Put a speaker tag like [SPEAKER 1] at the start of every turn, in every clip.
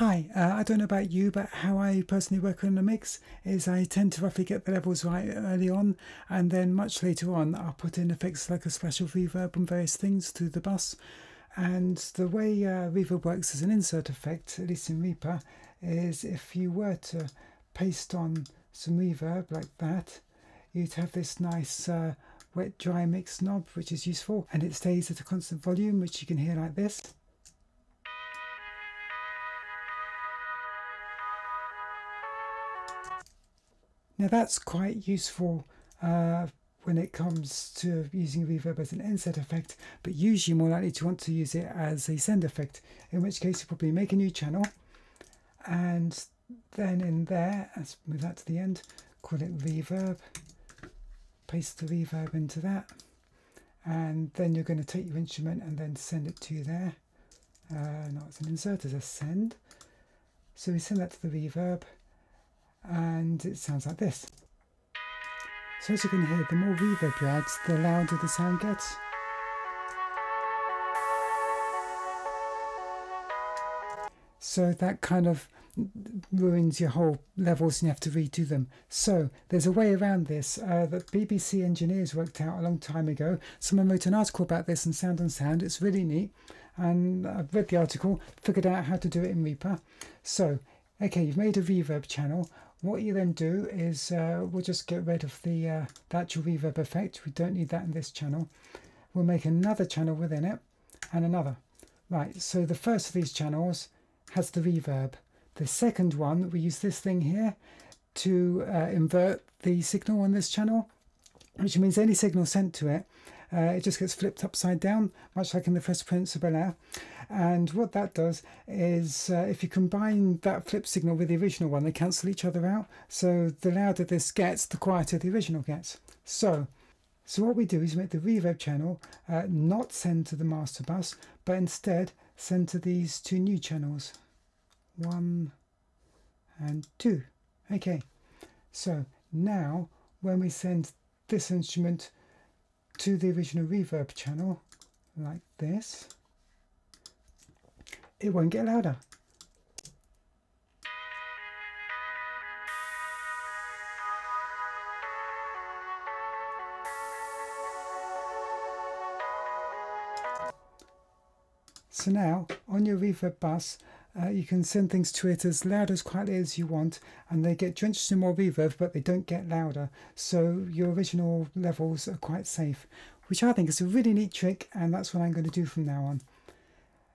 [SPEAKER 1] Hi, uh, I don't know about you, but how I personally work on a mix is I tend to roughly get the levels right early on, and then much later on, I'll put in effects like a special reverb and various things through the bus. And the way uh, reverb works as an insert effect, at least in Reaper, is if you were to paste on some reverb like that, you'd have this nice uh, wet dry mix knob, which is useful, and it stays at a constant volume, which you can hear like this. Now that's quite useful uh, when it comes to using reverb as an insert effect, but usually more likely to want to use it as a send effect, in which case you probably make a new channel and then in there, let's move that to the end, call it reverb, paste the reverb into that, and then you're going to take your instrument and then send it to there. Uh, no, it's an insert as a send. So we send that to the reverb and it sounds like this. So as you can hear, the more reverb you add, the louder the sound gets. So that kind of ruins your whole levels and you have to redo them. So there's a way around this uh, that BBC engineers worked out a long time ago. Someone wrote an article about this in Sound on Sound. It's really neat. And I've read the article, figured out how to do it in Reaper. So, okay, you've made a reverb channel. What you then do is uh, we'll just get rid of the, uh, the actual reverb effect. We don't need that in this channel. We'll make another channel within it and another. Right, so the first of these channels has the reverb. The second one, we use this thing here to uh, invert the signal on this channel, which means any signal sent to it, uh, it just gets flipped upside down, much like in the of Bel-Air. And what that does is, uh, if you combine that flip signal with the original one, they cancel each other out. So the louder this gets, the quieter the original gets. So, so what we do is make the reverb channel uh, not send to the master bus, but instead send to these two new channels. One and two. Okay, so now when we send this instrument to the original reverb channel like this, it won't get louder. So now on your reverb bus, uh, you can send things to it as loud as quietly as you want and they get drenched in more reverb but they don't get louder so your original levels are quite safe which I think is a really neat trick and that's what I'm going to do from now on.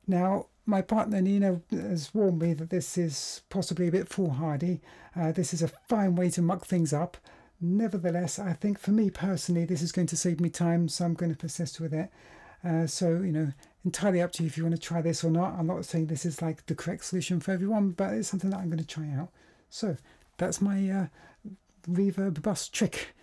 [SPEAKER 1] Now my partner Nina has warned me that this is possibly a bit foolhardy. Uh, this is a fine way to muck things up. Nevertheless, I think for me personally this is going to save me time so I'm going to persist with it. Uh, so, you know, entirely up to you if you want to try this or not. I'm not saying this is like the correct solution for everyone, but it's something that I'm going to try out. So that's my uh, reverb bus trick.